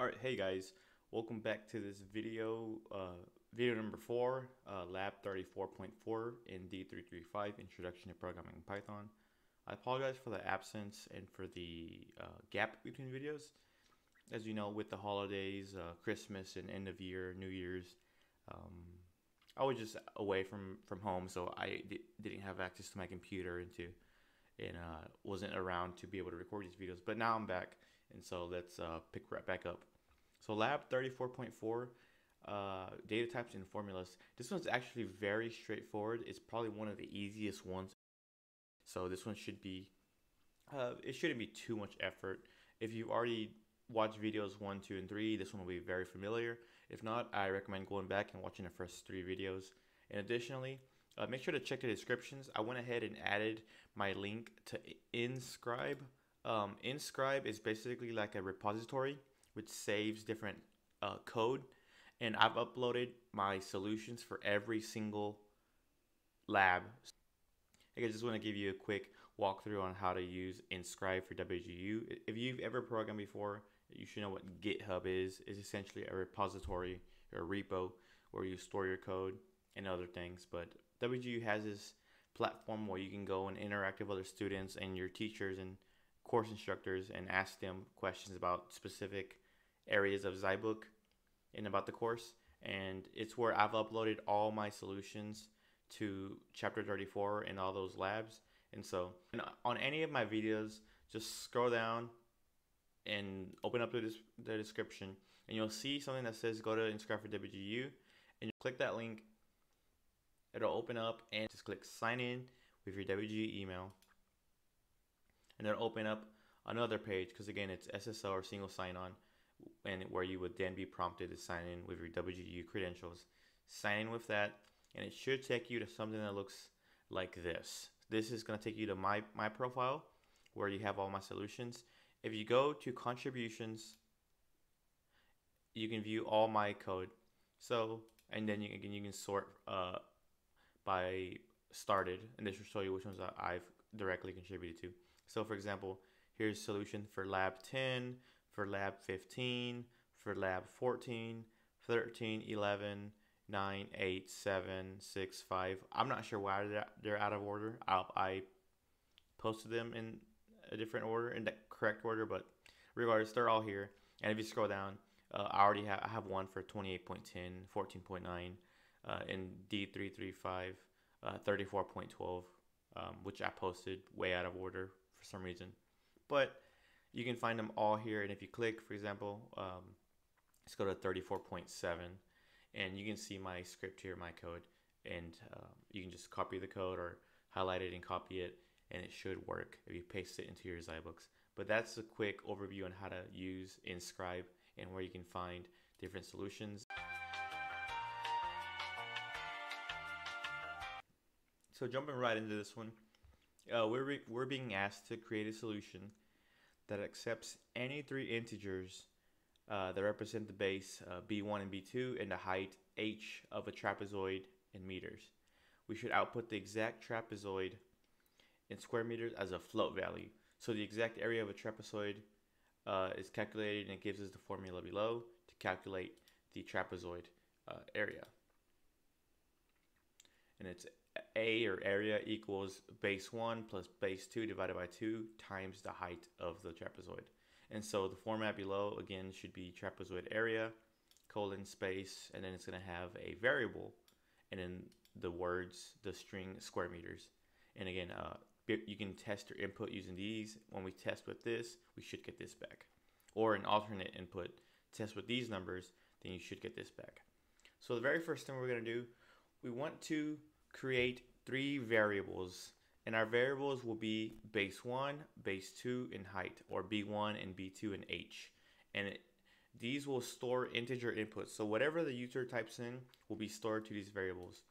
Alright, hey guys, welcome back to this video, uh, video number 4, uh, lab 34.4 in D335, Introduction to Programming in Python. I apologize for the absence and for the uh, gap between videos. As you know, with the holidays, uh, Christmas and end of year, New Year's, um, I was just away from, from home, so I didn't have access to my computer and to, and uh, wasn't around to be able to record these videos. But now I'm back, and so let's uh, pick right back up. So lab 34.4, uh, data types and formulas. This one's actually very straightforward. It's probably one of the easiest ones. So this one should be, uh, it shouldn't be too much effort. If you've already watched videos one, two, and three, this one will be very familiar. If not, I recommend going back and watching the first three videos. And additionally, uh, make sure to check the descriptions. I went ahead and added my link to Inscribe. Um, Inscribe is basically like a repository which saves different uh, code. And I've uploaded my solutions for every single lab. I just want to give you a quick walkthrough on how to use Inscribe for WGU. If you've ever programmed before, you should know what GitHub is. It's essentially a repository or a repo where you store your code and other things. But WGU has this platform where you can go and interact with other students and your teachers and course instructors and ask them questions about specific areas of Zybook and about the course. And it's where I've uploaded all my solutions to chapter 34 and all those labs. And so on any of my videos, just scroll down and open up the, the description and you'll see something that says go to Inscribe for WGU and you click that link. It'll open up and just click sign in with your WGU email. And it'll open up another page because again, it's SSL or single sign on and where you would then be prompted to sign in with your WGU credentials. Sign in with that, and it should take you to something that looks like this. This is going to take you to my, my profile where you have all my solutions. If you go to contributions, you can view all my code. So, and then you, again, you can sort uh, by started, and this will show you which ones I've directly contributed to. So, for example, here's solution for lab 10, for lab 15, for lab 14, 13, 11, 9, 8, 7, 6, 5. I'm not sure why they're out of order. i I posted them in a different order, in the correct order, but regardless, they're all here. And if you scroll down, uh, I already have, I have one for 28.10, 14.9, uh, and D335, uh, 34.12, um, which I posted way out of order for some reason. But you can find them all here. And if you click, for example, um, let's go to 34.7 and you can see my script here, my code, and uh, you can just copy the code or highlight it and copy it and it should work if you paste it into your Zybooks. But that's a quick overview on how to use Inscribe and where you can find different solutions. So jumping right into this one, uh, we're, we're being asked to create a solution that accepts any three integers uh, that represent the base uh, b1 and b2 and the height h of a trapezoid in meters. We should output the exact trapezoid in square meters as a float value. So the exact area of a trapezoid uh, is calculated and it gives us the formula below to calculate the trapezoid uh, area. And it's a or area equals base 1 plus base 2 divided by 2 times the height of the trapezoid. And so the format below again should be trapezoid area colon space and then it's going to have a variable and then the words the string square meters. And again uh, you can test your input using these. When we test with this we should get this back. Or an alternate input test with these numbers then you should get this back. So the very first thing we're going to do we want to create three variables and our variables will be base 1, base 2, and height, or b1 and b2 and h. And it, these will store integer inputs. So whatever the user types in will be stored to these variables.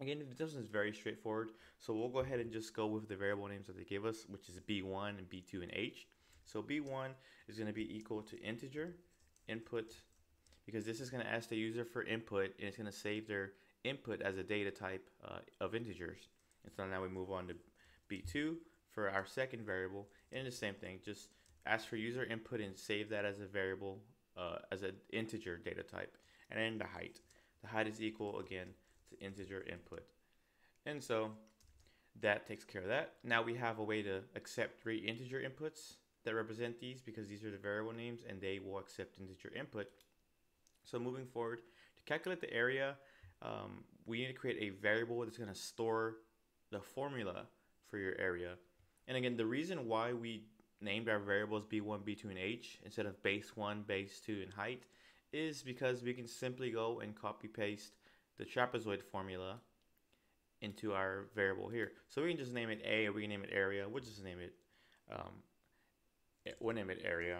Again, the this is very straightforward. So we'll go ahead and just go with the variable names that they give us, which is b1 and b2 and h. So b1 is going to be equal to integer input because this is going to ask the user for input and it's going to save their input as a data type uh, of integers. And so now we move on to B2 for our second variable. And the same thing, just ask for user input and save that as a variable uh, as an integer data type, and then the height. The height is equal again to integer input, and so that takes care of that. Now we have a way to accept three integer inputs that represent these because these are the variable names and they will accept integer input. So moving forward, to calculate the area, um, we need to create a variable that's going to store the formula for your area. And again, the reason why we named our variables b1, b2, and h instead of base 1, base 2, and height is because we can simply go and copy paste the trapezoid formula into our variable here. So we can just name it A or we can name it area. We'll just name it, um, we'll name it area.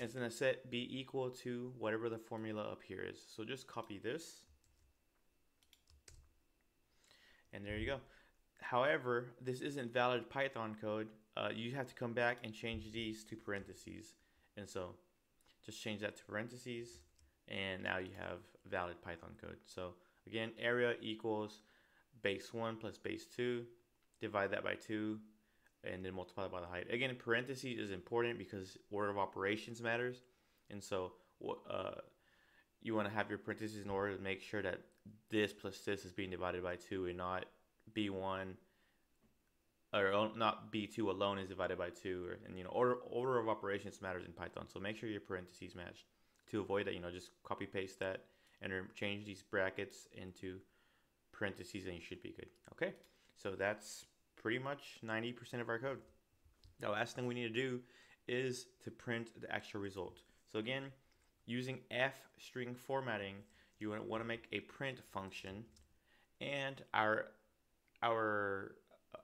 And it's to set B equal to whatever the formula up here is. So just copy this. And there you go. However, this isn't valid Python code. Uh, you have to come back and change these to parentheses. And so just change that to parentheses. And now you have valid Python code. So again, area equals base 1 plus base 2, divide that by 2, and then multiply by the height. Again, parentheses is important because order of operations matters. And so uh, you want to have your parentheses in order to make sure that this plus this is being divided by 2 and not b1 or not b2 alone is divided by 2 or, and you know order order of operations matters in python so make sure your parentheses match to avoid that you know just copy paste that and change these brackets into parentheses and you should be good. Okay, so that's pretty much 90% of our code. The last thing we need to do is to print the actual result. So again, using f string formatting, you want to make a print function and our our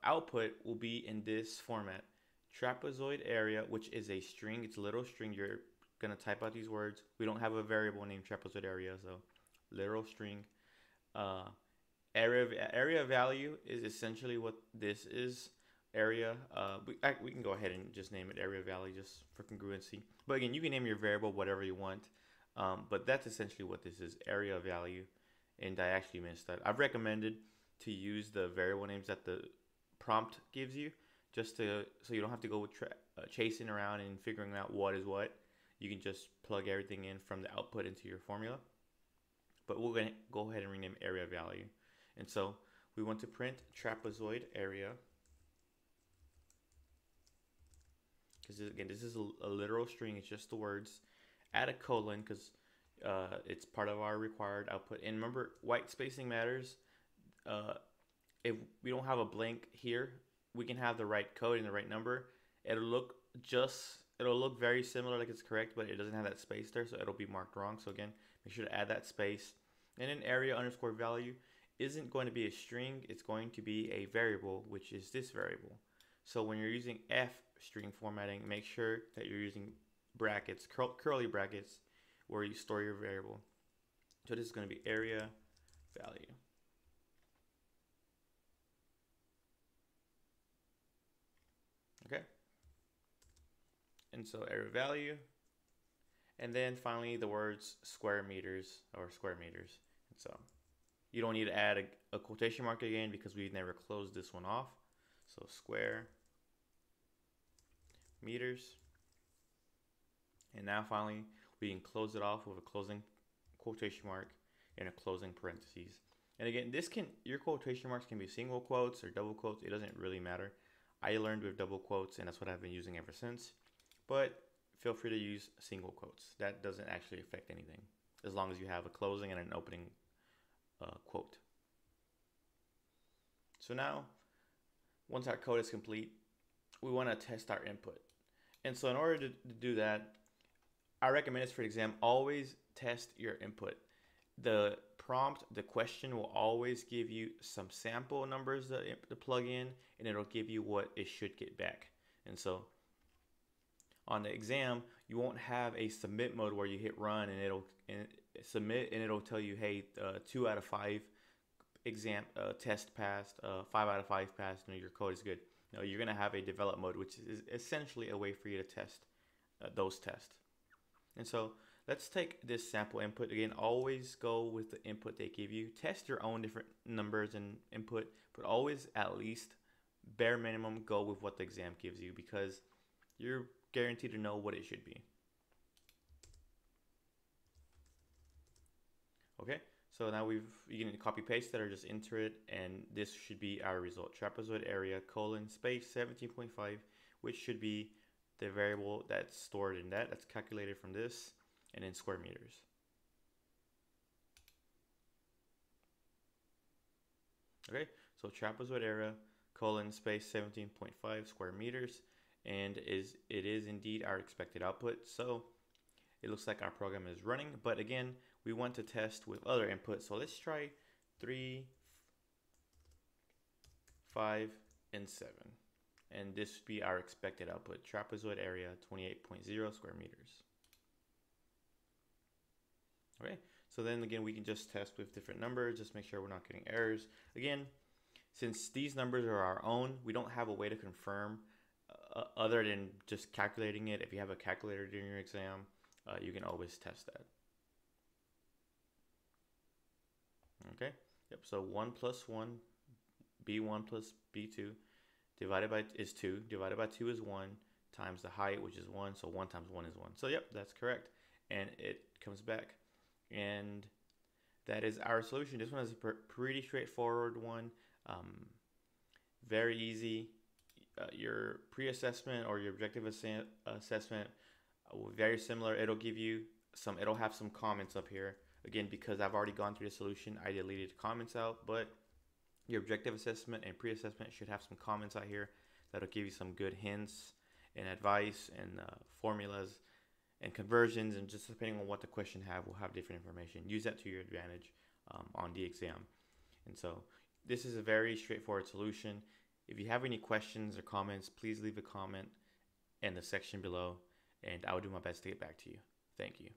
output will be in this format. Trapezoid area which is a string it's a literal string you're gonna type out these words. We don't have a variable named trapezoid area so literal string. Uh, area area value is essentially what this is. Area uh, we, I, we can go ahead and just name it area value just for congruency. But again you can name your variable whatever you want um, but that's essentially what this is area value and I actually missed that I've recommended to use the variable names that the prompt gives you just to so you don't have to go uh, chasing around and figuring out what is what you can just plug everything in from the output into your formula but we're going to go ahead and rename area value and so we want to print trapezoid area. Because again, this is a, a, literal string. It's just the words. Add a colon because uh, it's part of our required output. And remember, white spacing matters. Uh, if we don't have a blank here, we can have the right code and the right number. It'll look just, it'll look very similar like it's correct, but it doesn't have that space there, so it'll be marked wrong. So again, make sure to add that space. And an area underscore value, isn't going to be a string, it's going to be a variable, which is this variable. So when you're using F string formatting, make sure that you're using brackets, cur curly brackets, where you store your variable. So this is going to be area value. Okay. And so area value. And then finally the words square meters or square meters. And so you don't need to add a, a quotation mark again because we never closed this one off. So square meters. And now finally, we can close it off with a closing quotation mark and a closing parentheses. And again, this can your quotation marks can be single quotes or double quotes. It doesn't really matter. I learned with double quotes, and that's what I've been using ever since. But feel free to use single quotes. That doesn't actually affect anything, as long as you have a closing and an opening uh, quote. So now, once our code is complete, we want to test our input. And so in order to, to do that, I recommend this for exam, always test your input. The prompt, the question will always give you some sample numbers to, to plug in, and it'll give you what it should get back. And so on the exam, you won't have a submit mode where you hit run and it'll and submit and it'll tell you, hey, uh, two out of five exam uh, test passed, uh, five out of five passed, and your code is good. No, you're gonna have a develop mode, which is essentially a way for you to test uh, those tests. And so let's take this sample input. Again, always go with the input they give you. Test your own different numbers and input, but always at least bare minimum go with what the exam gives you because you're guaranteed to know what it should be. Okay, so now we've, you can copy paste that or just enter it and this should be our result. Trapezoid area colon space 17.5, which should be the variable that's stored in that. That's calculated from this and in square meters. Okay, so trapezoid area colon space 17.5 square meters and is it is indeed our expected output. So it looks like our program is running, but again, we want to test with other inputs. So let's try three, five, and seven. And this would be our expected output, trapezoid area 28.0 square meters. Okay, so then again, we can just test with different numbers, just make sure we're not getting errors. Again, since these numbers are our own, we don't have a way to confirm uh, other than just calculating it. If you have a calculator during your exam, uh, you can always test that. Okay, yep, so 1 plus 1, b1 plus b2 divided by is 2, divided by 2 is 1, times the height, which is 1, so 1 times 1 is 1. So yep, that's correct. And it comes back. And that is our solution. This one is a pretty straightforward one. Um, very easy. Uh, your pre-assessment or your objective ass assessment, uh, very similar. It'll give you some, it'll have some comments up here. Again, because I've already gone through the solution, I deleted comments out, but your objective assessment and pre-assessment should have some comments out here that'll give you some good hints and advice and uh, formulas and conversions and just depending on what the question have will have different information use that to your advantage um, on the exam and so this is a very straightforward solution. If you have any questions or comments, please leave a comment in the section below and I will do my best to get back to you. Thank you.